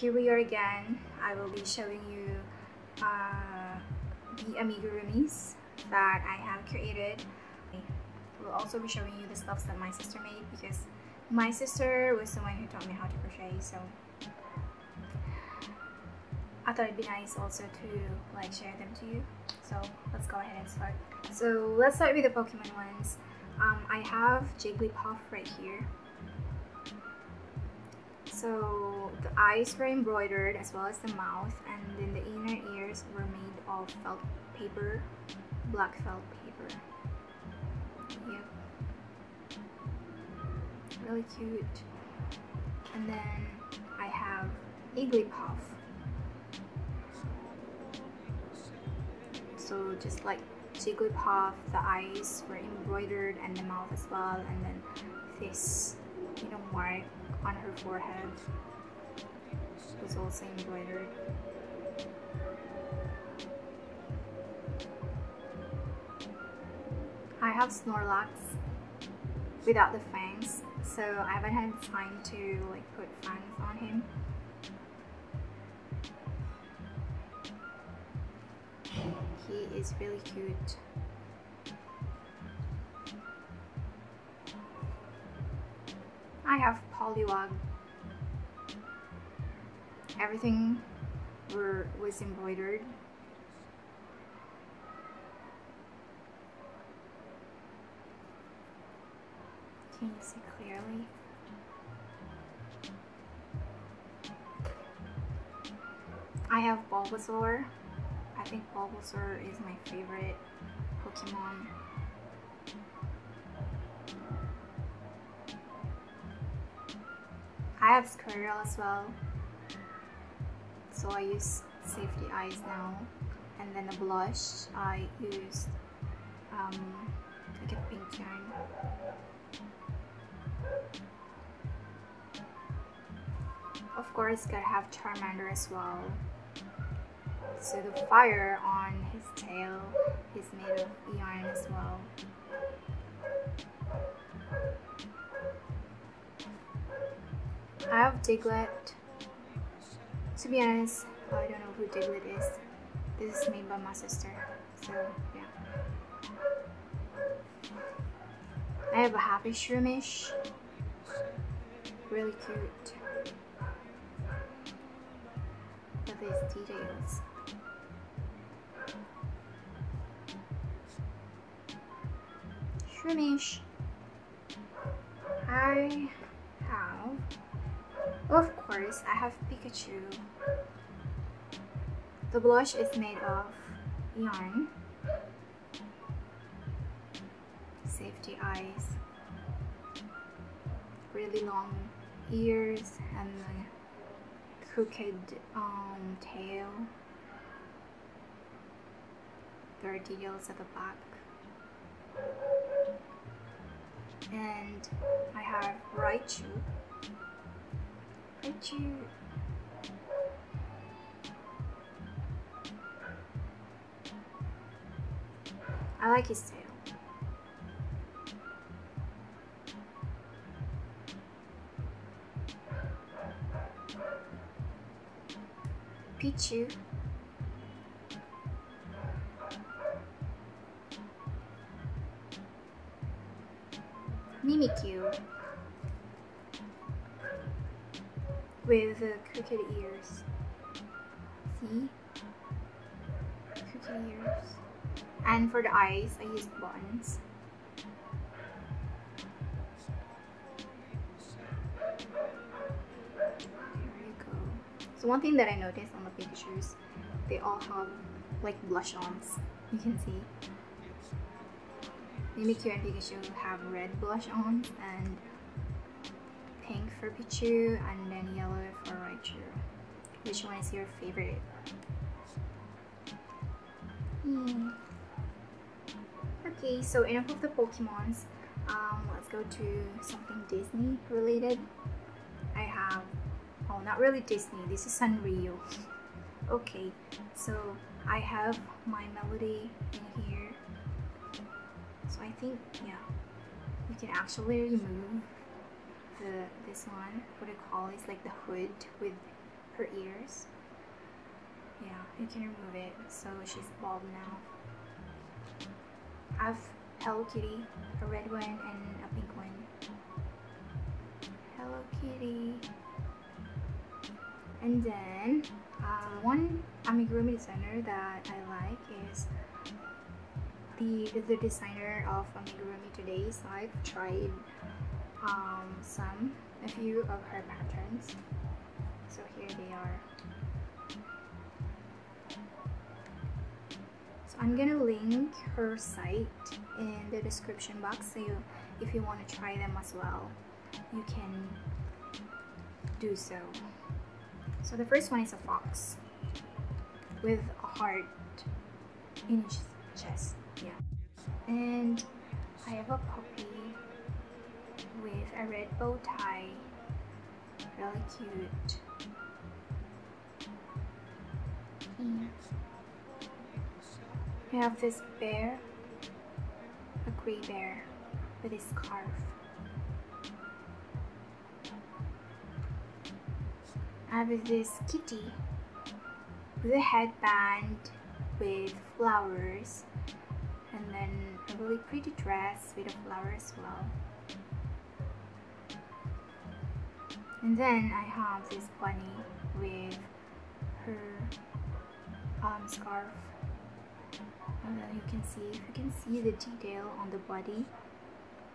here we are again. I will be showing you uh, the amigurumis that I have created. I will also be showing you the stuffs that my sister made because my sister was the one who taught me how to crochet so I thought it'd be nice also to like share them to you. So let's go ahead and start. So let's start with the Pokemon ones. Um, I have Jigglypuff right here. So the eyes were embroidered as well as the mouth and then the inner ears were made of felt paper, black felt paper. Yep. Really cute. And then I have Igglybuff. So just like Jigglypuff, the eyes were embroidered and the mouth as well and then this you know mark on her forehead was also embroidered. I have Snorlax without the fangs, so I haven't had time to like put fangs on him. He is really cute. I have Everything were was embroidered. Can you see clearly? I have Bulbasaur. I think Bulbasaur is my favorite Pokemon. I have Squirtle as well. So I use safety eyes now. And then the blush, I used um, like a pink yarn. Of course, gotta have Charmander as well. So the fire on his tail is made of yarn as well. I have Diglett. To be honest, I don't know who Diglett is. This is made by my sister. So yeah. I have a happy shroomish. Really cute. At these details. Shroomish. I have of I have Pikachu. The blush is made of yarn, safety eyes, really long ears, and the crooked um, tail. There are details at the back. And I have Raichu Raichu. I like his tail. Pichu. Mimikyu. With the crooked ears. See? Crooked ears. And for the eyes, I used buttons. There you go. So one thing that I noticed on the pictures, they all have like blush-ons. You can see. Mimikyu and Pikachu have red blush-ons and pink for Pichu and then yellow for Raichu. Which one is your favorite? Hmm. Okay, so enough of the Pokemons. Um, let's go to something Disney related. I have, oh not really Disney, this is Sanrio. okay, so I have my melody in here. So I think, yeah, you can actually remove the this one what I call is like the hood with her ears. Yeah, you can remove it. So she's bald now. I have Hello Kitty, a red one and a pink one. Hello Kitty. And then uh, one amigurumi designer that I like is the the designer of amigurumi today. So I've tried um, some a few of her patterns. So here they are. So I'm gonna link her site in the description box so you, if you want to try them as well, you can do so. So the first one is a fox with a heart in chest. Yeah. And I have a puppy with a red bow tie. Really cute. Mm. We have this bear, a gray bear with a scarf. I have this kitty with a headband with flowers and then a really pretty dress with a flower as well. And then I have this bunny with her um, scarf. And then you can see, you can see the detail on the body.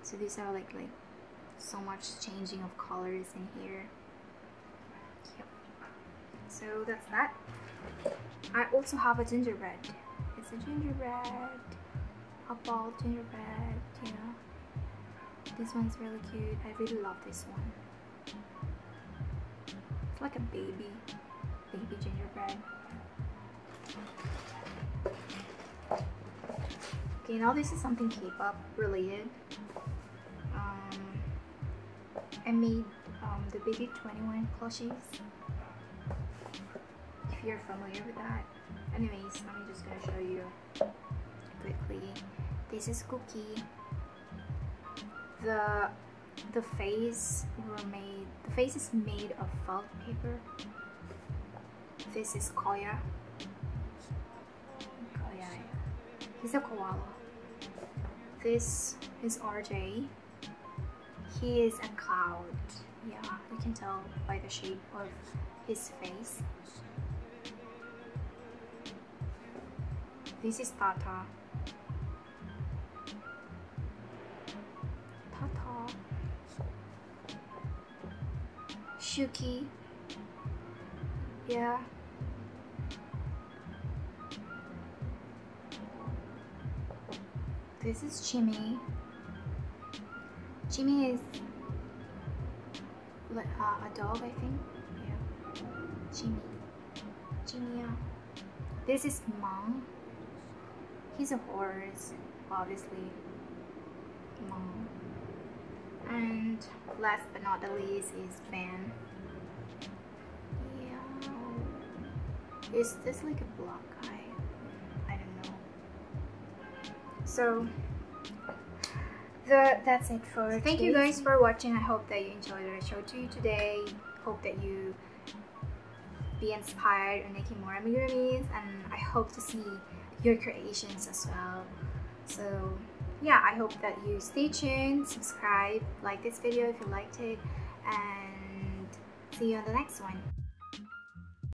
So these are like like so much changing of colors in here. Yep. So that's that. I also have a gingerbread. It's a gingerbread, a ball gingerbread, you know. This one's really cute. I really love this one. Like a baby, baby gingerbread. Okay, now this is something K-pop related. Um, I made um, the Baby 21 plushies. If you're familiar with that. Anyways, I'm just gonna show you quickly. This is Cooky. The the face were made the face is made of felt paper. This is koya. Koya he's a koala. This is rj he is a cloud. Yeah you can tell by the shape of his face. This is tata tata Shooky. Yeah. This is Jimmy. Jimmy is uh, a dog, I think. Yeah. Jimmy. Jimmy. This is Mom. He's a horse, obviously. Mom. And last but not the least is Ben. Yeah. Is this like a block guy? I don't know. So the that's it for thank you guys for watching. I hope that you enjoyed what I showed to you today. Hope that you be inspired in making more amigurumis and I hope to see your creations as well. So yeah, I hope that you stay tuned, subscribe, like this video if you liked it, and see you on the next one.